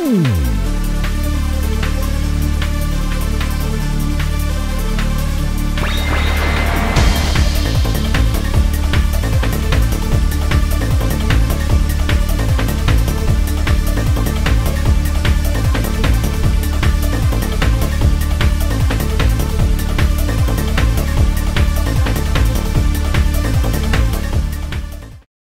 Ooh.